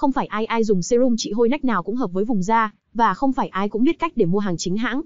Không phải ai ai dùng serum trị hôi nách nào cũng hợp với vùng da, và không phải ai cũng biết cách để mua hàng chính hãng.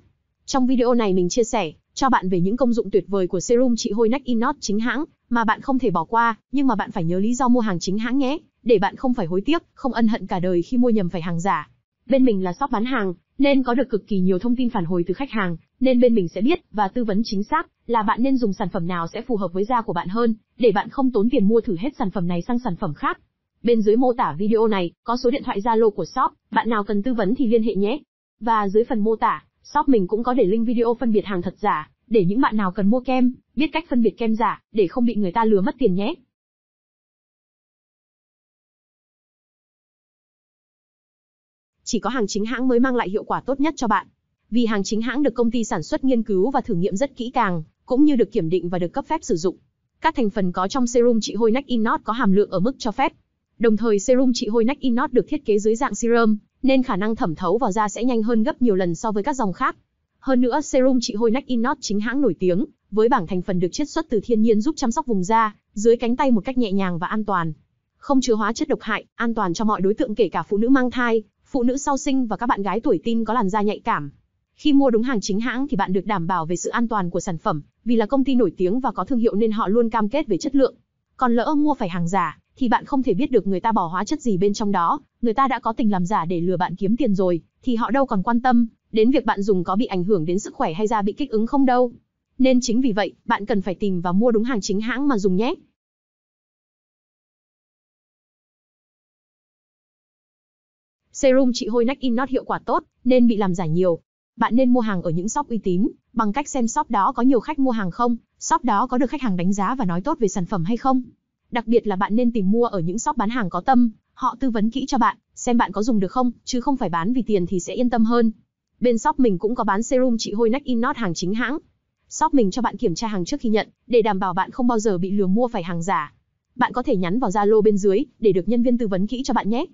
Trong video này mình chia sẻ cho bạn về những công dụng tuyệt vời của serum trị hôi nách Inot chính hãng mà bạn không thể bỏ qua, nhưng mà bạn phải nhớ lý do mua hàng chính hãng nhé, để bạn không phải hối tiếc, không ân hận cả đời khi mua nhầm phải hàng giả. Bên mình là shop bán hàng, nên có được cực kỳ nhiều thông tin phản hồi từ khách hàng, nên bên mình sẽ biết và tư vấn chính xác là bạn nên dùng sản phẩm nào sẽ phù hợp với da của bạn hơn, để bạn không tốn tiền mua thử hết sản phẩm này sang sản phẩm khác. Bên dưới mô tả video này có số điện thoại Zalo của shop, bạn nào cần tư vấn thì liên hệ nhé. Và dưới phần mô tả, shop mình cũng có để link video phân biệt hàng thật giả, để những bạn nào cần mua kem, biết cách phân biệt kem giả, để không bị người ta lừa mất tiền nhé. Chỉ có hàng chính hãng mới mang lại hiệu quả tốt nhất cho bạn. Vì hàng chính hãng được công ty sản xuất nghiên cứu và thử nghiệm rất kỹ càng, cũng như được kiểm định và được cấp phép sử dụng. Các thành phần có trong serum trị hôi Neck Inot có hàm lượng ở mức cho phép. Đồng thời serum trị hôi Neck Inot được thiết kế dưới dạng serum, nên khả năng thẩm thấu vào da sẽ nhanh hơn gấp nhiều lần so với các dòng khác. Hơn nữa serum trị hôi Neck Inot chính hãng nổi tiếng, với bảng thành phần được chiết xuất từ thiên nhiên giúp chăm sóc vùng da, dưới cánh tay một cách nhẹ nhàng và an toàn. Không chứa hóa chất độc hại, an toàn cho mọi đối tượng kể cả phụ nữ mang thai, phụ nữ sau sinh và các bạn gái tuổi teen có làn da nhạy cảm. Khi mua đúng hàng chính hãng thì bạn được đảm bảo về sự an toàn của sản phẩm, vì là công ty nổi tiếng và có thương hiệu nên họ luôn cam kết về chất lượng. Còn lỡ mua phải hàng giả, thì bạn không thể biết được người ta bỏ hóa chất gì bên trong đó, người ta đã có tình làm giả để lừa bạn kiếm tiền rồi, thì họ đâu còn quan tâm đến việc bạn dùng có bị ảnh hưởng đến sức khỏe hay da bị kích ứng không đâu. Nên chính vì vậy, bạn cần phải tìm và mua đúng hàng chính hãng mà dùng nhé. Serum trị hôi neck in not hiệu quả tốt, nên bị làm giả nhiều. Bạn nên mua hàng ở những shop uy tín, bằng cách xem shop đó có nhiều khách mua hàng không, shop đó có được khách hàng đánh giá và nói tốt về sản phẩm hay không. Đặc biệt là bạn nên tìm mua ở những shop bán hàng có tâm, họ tư vấn kỹ cho bạn, xem bạn có dùng được không, chứ không phải bán vì tiền thì sẽ yên tâm hơn. Bên shop mình cũng có bán serum trị hôi neck in not hàng chính hãng. Shop mình cho bạn kiểm tra hàng trước khi nhận, để đảm bảo bạn không bao giờ bị lừa mua phải hàng giả. Bạn có thể nhắn vào Zalo bên dưới để được nhân viên tư vấn kỹ cho bạn nhé.